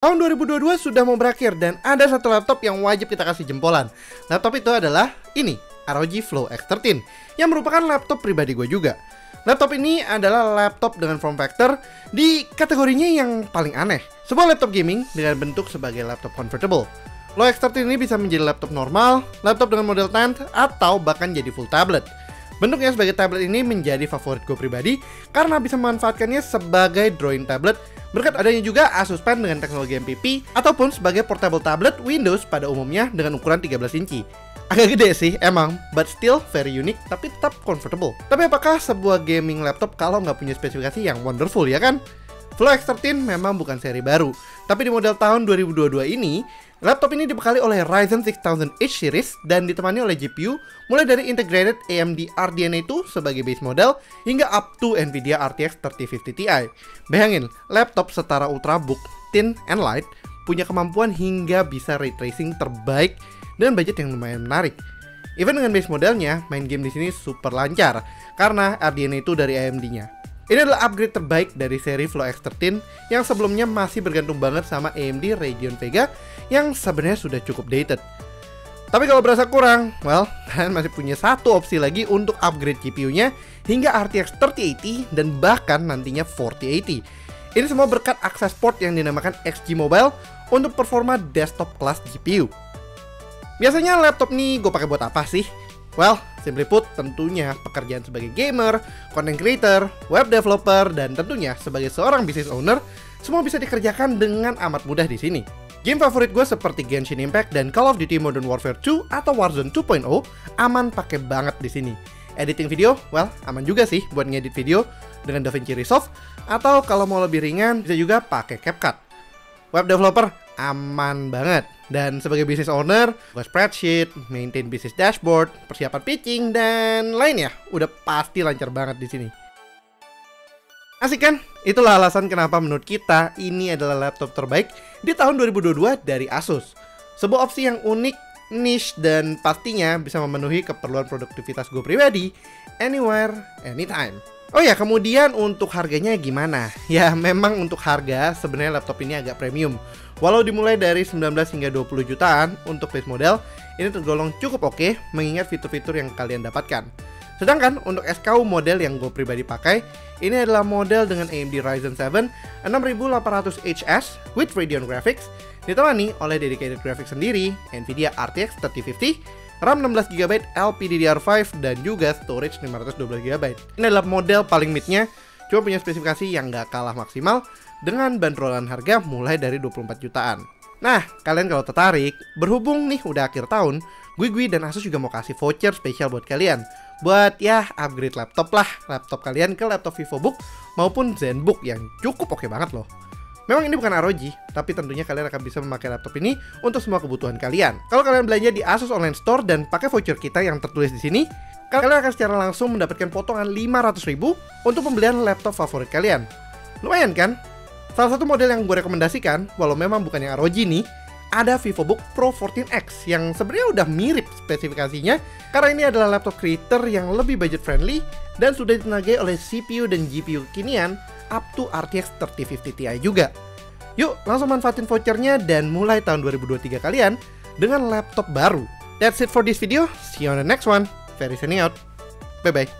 Tahun 2022 sudah mau berakhir dan ada satu laptop yang wajib kita kasih jempolan. Laptop itu adalah ini, ROG Flow X13, yang merupakan laptop pribadi gue juga. Laptop ini adalah laptop dengan form factor di kategorinya yang paling aneh. Sebuah laptop gaming dengan bentuk sebagai laptop convertible. Flow X13 ini bisa menjadi laptop normal, laptop dengan model tent, atau bahkan jadi full tablet. Bentuknya sebagai tablet ini menjadi favorit gue pribadi karena bisa memanfaatkannya sebagai drawing tablet Berkat adanya juga Asus Pen dengan teknologi MPP ataupun sebagai portable tablet Windows pada umumnya dengan ukuran 13 inci. Agak gede sih emang, but still very unique tapi tetap comfortable. Tapi apakah sebuah gaming laptop kalau nggak punya spesifikasi yang wonderful ya kan? Flow X13 memang bukan seri baru, tapi di model tahun 2022 ini Laptop ini dibekali oleh Ryzen 6000H series dan ditemani oleh GPU mulai dari integrated AMD RDNA 2 sebagai base model hingga up to Nvidia RTX 3050 Ti. Bayangin, laptop setara ultrabook, thin and light punya kemampuan hingga bisa ray tracing terbaik dengan budget yang lumayan menarik. Even dengan base modelnya, main game di sini super lancar karena RDNA 2 dari AMD-nya. Ini adalah upgrade terbaik dari seri Flow X13 yang sebelumnya masih bergantung banget sama AMD Radeon Vega yang sebenarnya sudah cukup dated. Tapi kalau berasa kurang, well, kalian masih punya satu opsi lagi untuk upgrade GPU-nya hingga RTX 3080 dan bahkan nantinya 4080. Ini semua berkat akses port yang dinamakan XG Mobile untuk performa desktop class GPU. Biasanya laptop nih gue pakai buat apa sih? Well, simply put, tentunya pekerjaan sebagai gamer, content creator, web developer, dan tentunya sebagai seorang business owner, semua bisa dikerjakan dengan amat mudah di sini. Game favorit gue seperti Genshin Impact dan Call of Duty Modern Warfare 2 atau Warzone 2.0 aman pakai banget di sini. Editing video, well, aman juga sih buat ngedit video dengan DaVinci Resolve atau kalau mau lebih ringan bisa juga pakai CapCut. Web developer aman banget. Dan sebagai business owner, buat spreadsheet, maintain business dashboard, persiapan pitching, dan lainnya, udah pasti lancar banget di sini. Asik kan? Itulah alasan kenapa menurut kita ini adalah laptop terbaik di tahun 2022 dari Asus. Sebuah opsi yang unik, niche, dan pastinya bisa memenuhi keperluan produktivitas gue pribadi anywhere, anytime. Oh ya, kemudian untuk harganya gimana? Ya, memang untuk harga sebenarnya laptop ini agak premium. Walau dimulai dari 19 hingga 20 jutaan untuk base model, ini tergolong cukup oke mengingat fitur-fitur yang kalian dapatkan. Sedangkan untuk SKU model yang gue pribadi pakai, ini adalah model dengan AMD Ryzen 7 6800HS with Radeon Graphics, ditemani oleh dedicated graphics sendiri, Nvidia RTX 3050, RAM 16GB LPDDR5 dan juga storage 512GB. Ini adalah model paling midnya, cuma punya spesifikasi yang nggak kalah maksimal dengan bandrolan harga mulai dari 24 jutaan. Nah, kalian kalau tertarik, berhubung nih udah akhir tahun, gue gue dan Asus juga mau kasih voucher spesial buat kalian. Buat ya upgrade laptop lah, laptop kalian ke laptop VivoBook maupun ZenBook yang cukup oke banget loh. Memang ini bukan ROG, tapi tentunya kalian akan bisa memakai laptop ini untuk semua kebutuhan kalian. Kalau kalian belanja di Asus Online Store dan pakai voucher kita yang tertulis di sini, kalian akan secara langsung mendapatkan potongan 500 ribu untuk pembelian laptop favorit kalian. Lumayan kan? Salah satu model yang gue rekomendasikan, walau memang bukan yang ROG nih, ada VivoBook Pro 14X yang sebenarnya udah mirip spesifikasinya karena ini adalah laptop creator yang lebih budget friendly dan sudah ditenagai oleh CPU dan GPU kekinian up to RTX 3050 Ti juga. Yuk, langsung manfaatin vouchernya dan mulai tahun 2023 kalian dengan laptop baru. That's it for this video. See you on the next one. Very signing out. Bye-bye.